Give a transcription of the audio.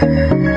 啊。